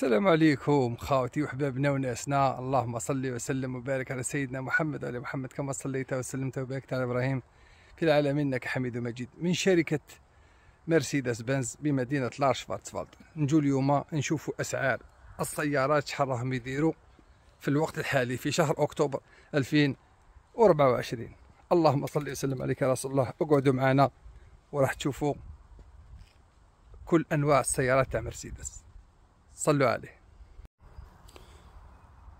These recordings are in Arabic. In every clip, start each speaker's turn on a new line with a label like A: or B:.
A: السلام عليكم خاوتي وحبابنا وناسنا. اللهم صل وسلم وبارك على سيدنا محمد وعلى محمد كما صليت وسلمت وباركت على إبراهيم في العالمين. إنك حميد مجيد. من شركة مرسيدس بنز بمدينة لارشفارتسفالد نجو اليوم نشوفوا أسعار السيارات شحال راهم يديروا في الوقت الحالي في شهر أكتوبر 2024 اللهم صل وسلم عليك يا رسول الله. اقعدوا معنا وراح تشوفوا كل أنواع السيارات تاع مرسيدس. صلوا عليه.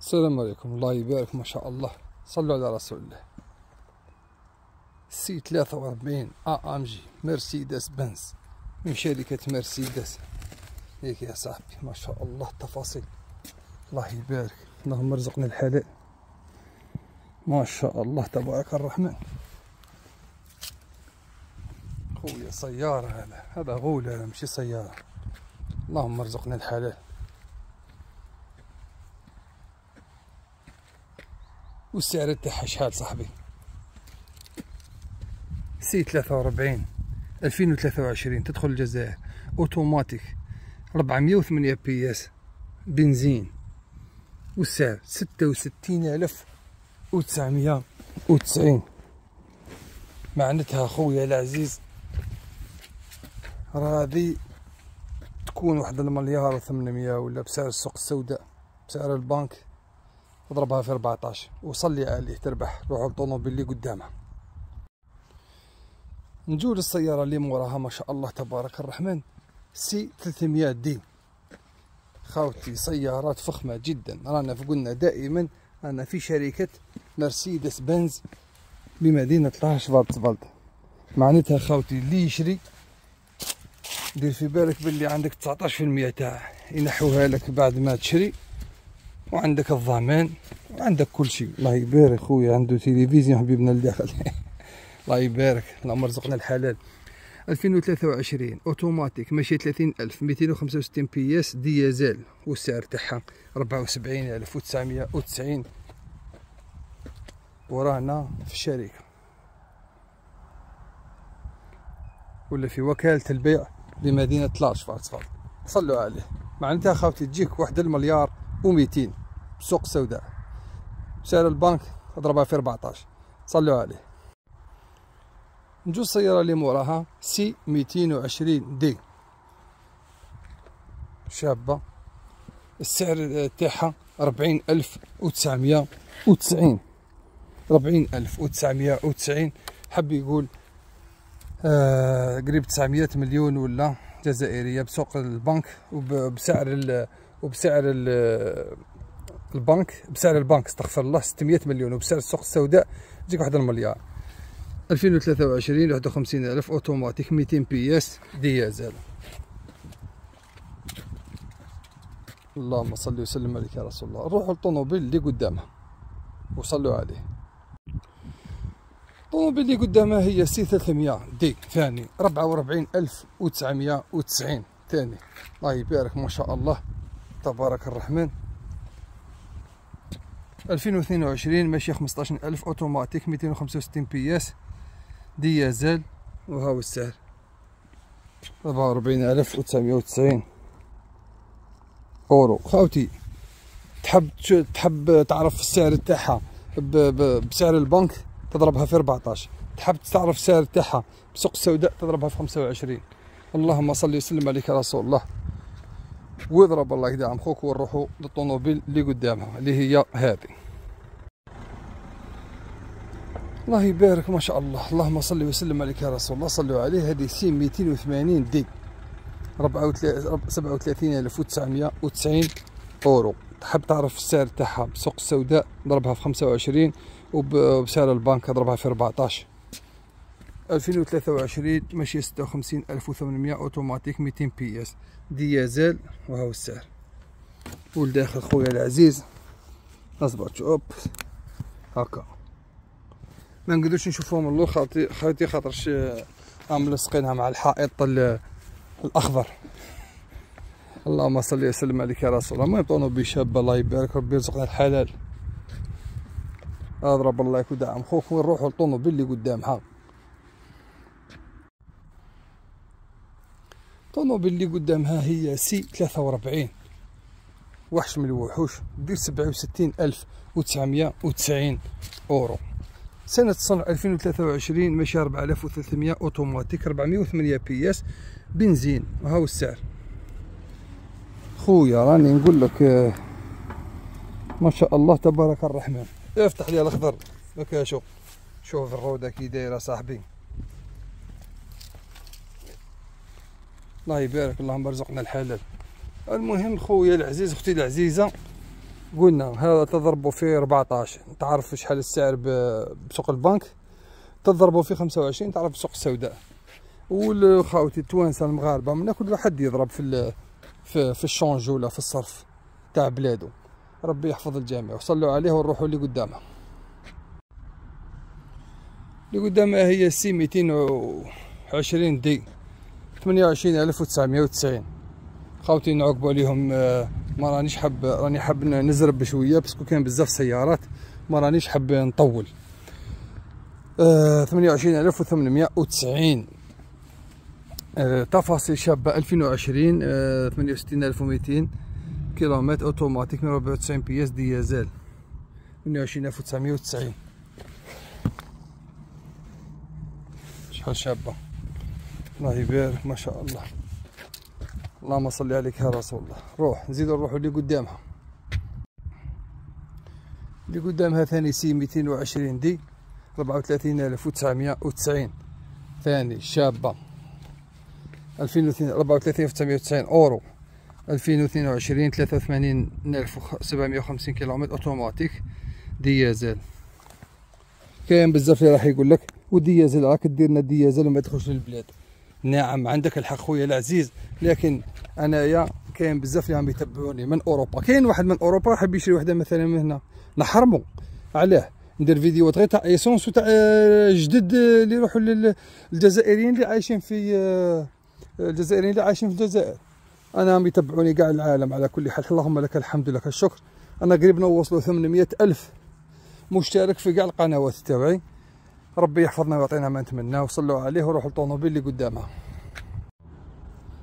A: السلام عليكم. الله يبارك ما شاء الله. صلوا على رسول الله. سي 43 آ إم جي. مرسيدس بنز. من شركة مرسيدس. هيك يا صاحبي ما شاء الله التفاصيل. الله يبارك. اللهم ارزقنا الحلال. ما شاء الله تبارك الرحمن. خويا سيارة هذا. هذا غول هذا ماشي سيارة. اللهم ارزقنا الحلال. والسعر تاعها شحال صاحبي؟ C 43 2023 تدخل الجزائر أوتوماتيك 408 PS بنزين والسعر 66990 معناتها خويا العزيز راه هذه تكون واحد المليار وثمانمية ولا بسعر السوق السوداء بسعر البنك. اضربها في 14 وصلي عليه تربح. روح الطوموبيل اللي قدامها نجول السيارة اللي موراها ما شاء الله تبارك الرحمن. سي 300 دي خاوتي سيارات فخمة جدا. رانا قلنا دائما أنا في شركة مرسيدس بنز بمدينة Lahr Schwarzwald معناتها خاوتي اللي يشري دير في بالك باللي عندك 19% تاع. ينحوها لك بعد ما تشري. وعندك الضمان وعندك كل شيء. الله يبارك خويا عنده تلفزيون حبيبنا الداخل الله يبارك. اللهم ارزقنا الحلال. 2023 أوتوماتيك ماشي 30000 265 PS ديزل والسعر تاعها 74990 ورانا في الشركة ولا في وكالة البيع بمدينة لارشفارتسفالد صلوا عليه. معناتها خاوتي تجيك واحد المليار و200 سوق سوداء. سعر البنك اضربها في 14 صلوا عليه. نجو السيارة اللي موراها سي 220 دي. شابة. السعر تاعها ربعين ألف وتسعمية وتسعين. ربعين ألف وتسعمية وتسعين. حب يقول آه قريب تسعمية مليون ولا جزائرية بسوق البنك وبسعر ال وبسعر ال البنك بسعر البنك استغفر الله 600 مليون وبسعر السوق السوداء تجيك واحد المليار. 2023 51 ألف أوتوماتيك 200 PS ديزل اللهم صل وسلم عليك يا رسول الله. روحوا للطوموبيل اللي قدامها وصلوا عليه. الطوموبيل اللي قدامها هي C 300 d ثاني 44990 ثاني. الله يبارك ما شاء الله. تبارك الرحمن. 2022 ماشي 15000 أوتوماتيك 265 PS ديزل. وهاو السعر؟ 44990 أورو. خاوتي تحب تحب تعرف السعر تاعها بسعر البنك؟ تضربها في 14 تحب تعرف السعر تاعها بسوق السوداء تضربها في 25 اللهم صل وسلم عليك رسول الله. واضرب الله يدعم خوك ونروحوا للطوموبيل اللي قدامها اللي هي هذه. الله يبارك ما شاء الله. اللهم صل وسلم عليك يا رسول الله. صلوا عليه. هذه C 280 d 37990 أورو. تحب تعرف السعر تاعها؟ بسوق السوداء ضربها في 25 وبسعر البنك ضربها في 14 2023 ماشي 56800 أوتوماتيك 200 PS ديزل وهو السعر. والداخل خويا العزيز أصبر شوف هكا. ما نقدرش نشوفهم اللور خاطي خاطرش عامل لصقينها مع الحائط الأخضر. اللهم صل وسلم عليك يا رسول الله. ما طونوبيل شابة الله يبارك ربي يرزقنا الحلال. أضرب الله يكون دعم خوك وين نروحوا للطونوبيل اللي قدامها. الطوموبيل اللي قدامها هي سي 43 وحش من الوحوش وتسعمية وتسعين أورو. سنة صنع 2023 ماشي 4300 أوتوماتيك 408 PS بنزين. وهاو السعر. خويا راني نقول لك آه، ما شاء الله تبارك الرحمن. افتح لي الأخضر. لك شوف شوف الروده كي دايرة صاحبي. الله يبارك اللهم ارزقنا الحلال. المهم خويا العزيز أختي العزيزة قلنا هذا تضربوا فيه 14 تعرف شحال السعر بسوق البنك؟ تضربوا فيه 25 تعرف بسوق السوداء. والخاوتي التوانسة المغاربة من كل واحد يضرب في في, في الشونج ولا في الصرف تاع بلادو. ربي يحفظ الجميع. وصلوا عليه ونروحوا اللي قدامه. اللي قدامها هي C 220 d. 28990 خاوتي نعقبوا عليهم ما رانيش حاب راني حاب نزرب بشوية parce que كاين بزاف سيارات ما رانيش حاب نطول. آه 28890 آه تفاصيل شابة 2020 آه 68200 كيلومتر أوتوماتيك 194 PS ديزل 28990 شحال شابة؟ الله يبارك ما شاء الله. اللهم صل عليك يا رسول الله. روح نزيدو نروحو اللي قدامها. اللي قدامها ثاني سي 220 دي 34990 ثاني شابة. 34990 أورو. 2022 38750 كيلومتر. أوتوماتيك. ديزل. كاين بزاف اللي راح يقول لك وديزل راك دير لنا ديازل وما تدخلش للبلاد. نعم عندك الحق خويا العزيز. لكن أنايا كاين بزاف اللي عم يتبعوني من أوروبا. كاين واحد من أوروبا حاب يشري وحدة مثلا من هنا. نحرمو. علاه. ندير فيديوهات غير تاع essence وتاع آه، جدد اللي يروحوا للجزائريين اللي عايشين في آه، الجزائريين اللي عايشين في الجزائر. أنا عم يتبعوني كاع العالم على كل حال. اللهم لك الحمد لك الشكر. أنا قريب نوصلوا 800 ألف مشترك في كاع القنوات تاعي ربي يحفظنا ويعطينا ما نتمناه وصلوا عليه وروحوا الطوموبيل اللي قدامها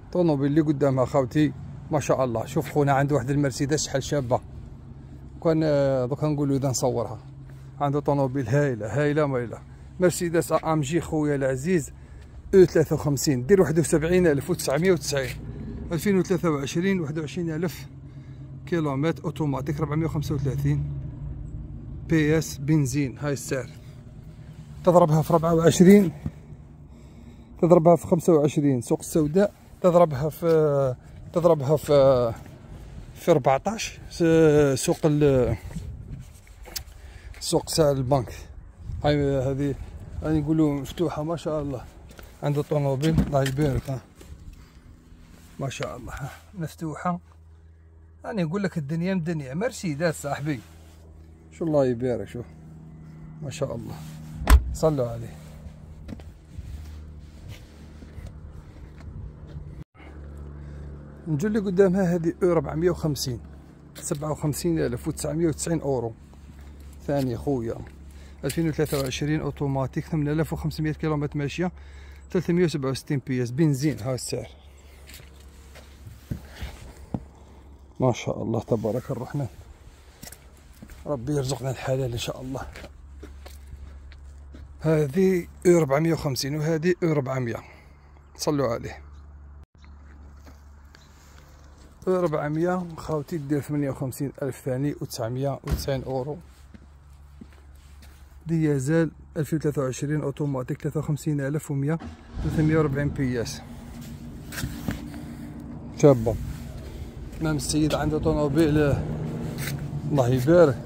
A: الطوموبيل اللي قدامها خاوتي ما شاء الله. شوف خونا عنده واحد المرسيدس شحال شابة. كان دوكا نقولوا إذا نصورها. عنده طوموبيل هايلة هايلة مايلة. مرسيدس AMG خويا العزيز E 53 دير 71990 2023 21000 كيلومتر أوتوماتيك 435 PS بنزين هاي السعر. تضربها في 24 تضربها في 25 سوق السوداء تضربها في تضربها في في 14 سوق ال سوق سعر البنك. هاي هذه هاي نقولوا مفتوحة ما شاء الله. عنده طوموبيل الله يبارك ها. ما شاء الله مفتوحة. أنا نقول لك الدنيا مدنيا مرسيدس صاحبي. شو الله يبارك شوف ما شاء الله. صلوا عليه. نجو اللي قدامها هذه أو 450 57990 أورو. ثاني خويا. 2023 أوتوماتيك 8500 كيلومتر ماشية. 367 PS بنزين ها السعر. ما شاء الله تبارك الرحمن. ربي يرزقنا الحلال إن شاء الله. هذه 450 وهذه 400 صلوا عليه. 400 خاوتي دير 58 ألف ثاني و990 أورو. ديازل 2023 أوتوماتيك 53100 340 بياس. شابة. مام السيد عنده طوموبيل الله يبارك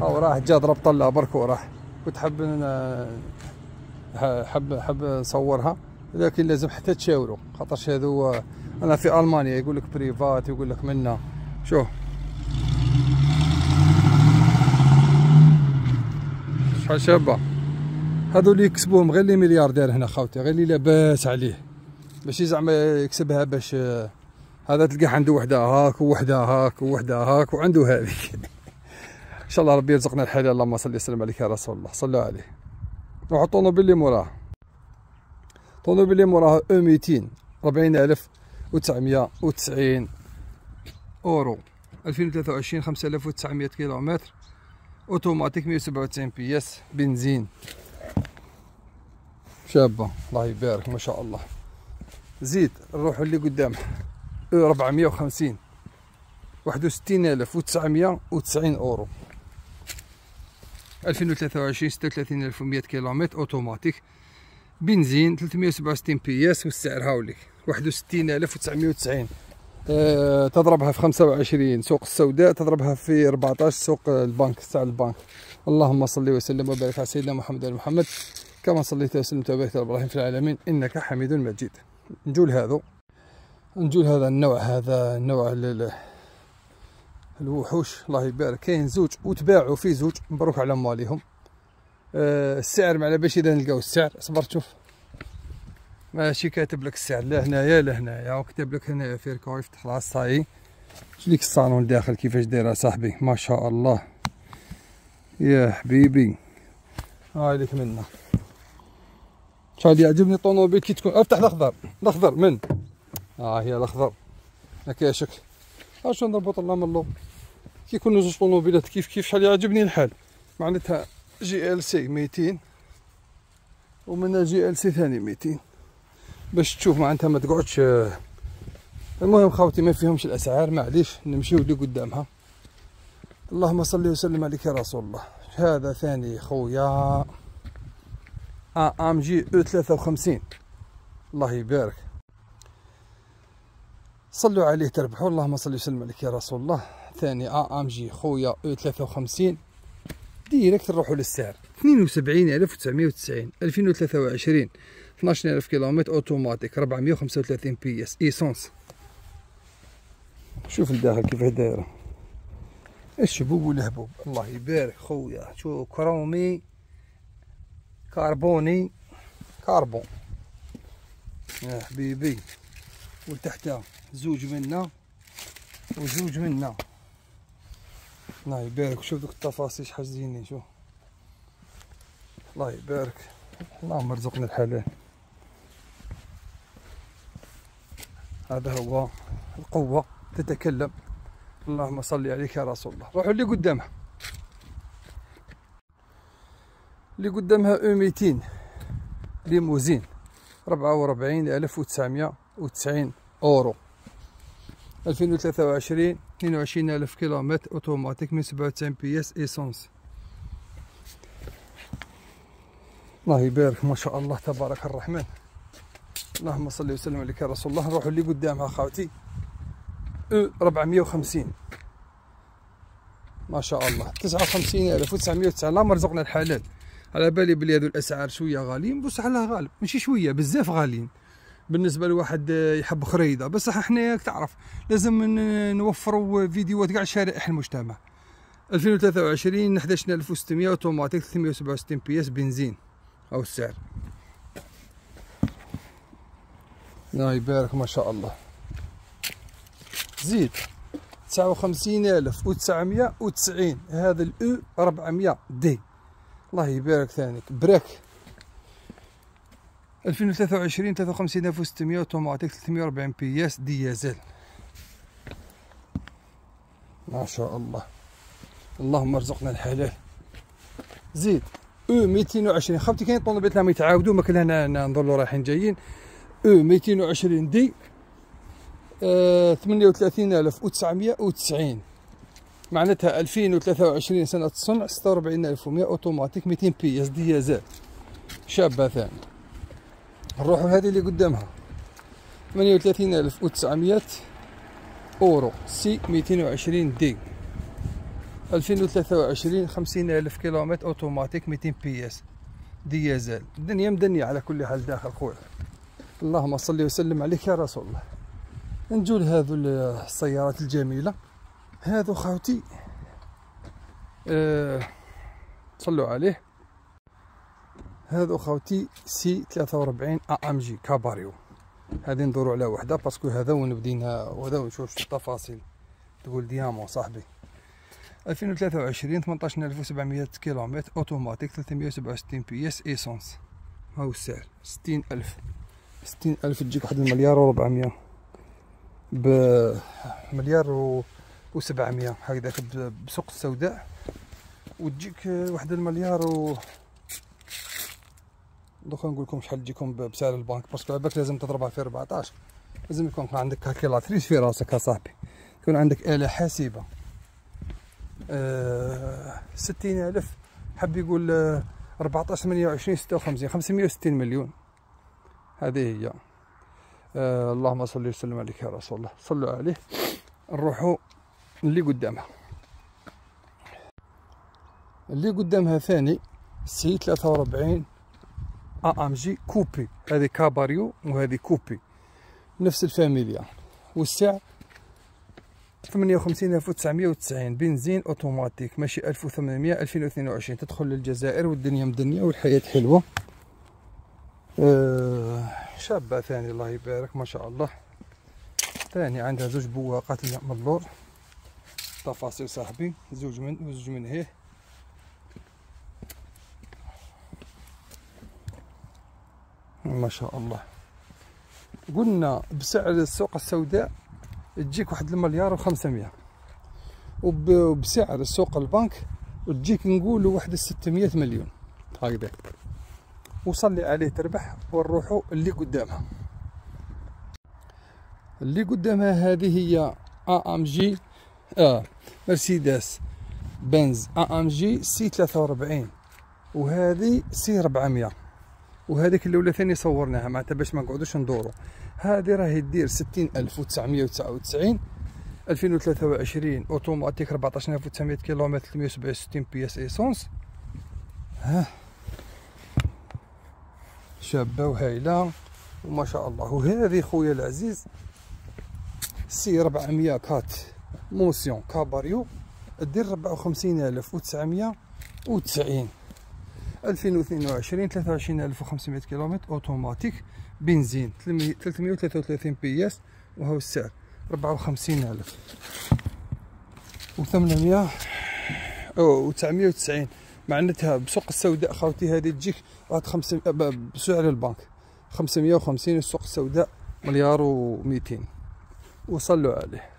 A: هاو راح جا ضرب طلع برك وراح. كنت حاب حب حب نصورها لكن لازم حتى تشاوروا. خاطرش هذو أنا في ألمانيا يقول لك بريفات يقول لك منا. شوف شحال شابة؟ هذو اللي يكسبوهم غير لي ملياردير هنا خاوتي غير اللي لاباس عليه. ماشي زعما يكسبها باش هذا تلقاه عنده وحدة هاك ووحدة هاك ووحدة هاك وعنده هذيك. إن شاء الله ربي يرزقنا الحلال اللهم صل وسلم عليك يا رسول الله. صلوا عليه. روح الطوموبيل اللي موراه الطوموبيل اللي موراه أو 200 40990 اورو 2023 5900 كيلومتر. أوتوماتيك 197 بياس بنزين. شابة. الله يبارك. ما شاء الله. زيد نروحو اللي قدام. 450 61990 أورو. 2023 36100 كيلومتر أوتوماتيك. بنزين 367 بياس والسعر هاوليك. 61990 أه تضربها في 25 سوق السوداء تضربها في 14 سوق البنك تاع البنك. اللهم صل وسلم وبارك على سيدنا محمد محمد. كما صليت وسلمت وباركت على إبراهيم في العالمين. إنك حميد مجيد. نجول هذا. نجول هذا النوع هذا النوع الوحوش الله يبارك. كاين زوج وتباعوا في زوج مبروك على ماليهم. أه السعر على باش إذا نلقاو السعر. اصبر شوف. ماشي كاتب لك السعر. لا هنايا لا هنايا. وكتب لك هنايا فيركو يفتح خلاص صاي شديك الصالون داخل كيفاش داير صاحبي. ما شاء الله. يا حبيبي. هاي لك منا شحال يعجبني الطوموبيل. كي تكون افتح الأخضر. الأخضر من؟ آه هي الأخضر. ما كاشك اش نربط الله من اللو كي يكونوا زوج طوموبيلات كيف كيف شحال يعجبني الحال. معناتها جي إل سي 200 ومنها جي إل سي ثاني 200 باش تشوف معناتها ما تقعدش المهم خاوتي ما فيهمش الأسعار معليش نمشيو اللي قدامها. اللهم صل وسلم عليك يا رسول الله. هذا ثاني خويا. AMG E 53 الله يبارك. صلوا عليه تربحوا. اللهم صل وسلم عليك يا رسول الله. ثاني AMG خويا E 53 direct نروحوا للسعر. 72990 2023 12000 كيلومتر أوتوماتيك 435 PS essence. شوف الداخل كيف دايرة. الشبوب والهبوب. الله يبارك خويا. شو chromé كربوني كربون. يا حبيبي. وتحتها زوج منا وزوج منا. الله يبارك. شوف دوك التفاصيل شحال زينين شوف. الله يبارك. اللهم ارزقنا الحلال. هذا هو القوة تتكلم. اللهم صل عليك يا رسول الله. روحوا اللي قدامها. اللي قدامها E 200 ليموزين. ربعة وربعين ألف وتسعمية وتسعين أورو. ألفين وثلاثة وعشرين اثنين وعشرين ألف كيلومتر أوتوماتيك مية وسبعة وتسعين PS essence الله يبارك ما شاء الله تبارك الرحمن. اللهم صل وسلم عليك يا رسول الله. نروحوا اللي قدامها خاوتي E 450 ما شاء الله. 59909 اللهم رزقنا الحلال. على بالي بلي هذو الأسعار شوية غاليين بصح على غالب. ماشي شوية بزاف غاليين. بالنسبة لواحد يحب خريده بصح إحنا تعرف لازم نوفروا فيديوهات كاع شرائح المجتمع. 2023 11600 أوتوماتيك 367 بي اس بنزين أو السعر. الله يبارك ما شاء الله. زيد تسعة وخمسين ألف وتسعمية وتسعين هذا ال E ربعمية d. الله يبارك ثانيك. break. 2023 53600 اوتوماتيك 340 PS ديزل ما شاء الله. اللهم ارزقنا الحلال. زيد E 220 خاوتي كاين طوموبيلات ما يتعاودوا ما كنا نظلوا رايحين جايين. E 220 d آه 38990 معناتها 2023 سنة الصنع 46100 اوتوماتيك 200 PS ديزل شابة ثاني نروحوا لهذه اللي قدامها. 38900 أورو C 220 d 2023 50000 كيلومتر أوتوماتيك 200 PS ديزل الدنيا مدنية على كل حال داخل خويا. اللهم صل وسلم عليك يا رسول الله. نجول هذو السيارات الجميلة. هذو خاوتي أه صلوا عليه. هذو خاوتي C 43 AMG cabrio. هذه ندورو على وحدة parce que هذا وين بدينا وهذا ونشوف التفاصيل تقول ديامو صاحبي. 2023 18700 كيلومتر أوتوماتيك 367 PS essence. هاو السعر؟ 60000 60000 تجيك واحد المليار و400 بمليار و و700 هكذاك بسوق السوداء. وتجيك واحد المليار و دوكا نقول لكم شحال تجيكم بسعر البنك parce que عباك لازم تضربها في 14 لازم يكون عندك calculatrice في راسك اصاحبي يكون عندك آلة حاسبة. أه ستين ألف. حب يقول آه، أربعتاش ثمانية وعشرين ستة وخمسين. خمسمية وستين مليون. هذه هي. أه اللهم صل وسلم عليك يا رسول الله. صلوا عليه. نروحوا اللي قدامها. اللي قدامها ثاني C 43 AMG coupé هذه cabrio وهذه coupé نفس الفاميليا والسعر 58990 بنزين اوتوماتيك ماشي 1800 2022 تدخل للجزائر والدنيا مدنيه والحياة حلوة شابه ثاني الله يبارك ما شاء الله ثاني عندها زوج بواقات من اللور تفاصيل صاحبي زوج من وزوج من هيه ما شاء الله. قلنا بسعر السوق السوداء تجيك واحد المليار وخمسمية. وبسعر السوق البنك تجيك نقولوا واحد ستمية مليون. هكذا. وصلي عليه تربح ونروحوا اللي قدامها. اللي قدامها هذه هي AMG آه مرسيدس بنز AMG C 43 وهذه C 400 وهذيك الأولى ثاني صورناها معناتها باش ما نقعدوش ندورو. هذه راهي دير 60999 2023 أوتوماتيك 14900 كيلومتر 367 PS essence. ها؟ شابة وهايلة وما شاء الله. وهذه خويا العزيز C 400 كات موسيون كاباريو دير 54990 2022 23500 كيلومتر أوتوماتيك بنزين 333 PS وهو السعر 54000 و800 أو 990 معناتها بسوق السوداء خاوتي هذه تجيك واحد خمسة بسعر البنك. 550 السوق السوداء مليار و200 وصلوا عليه.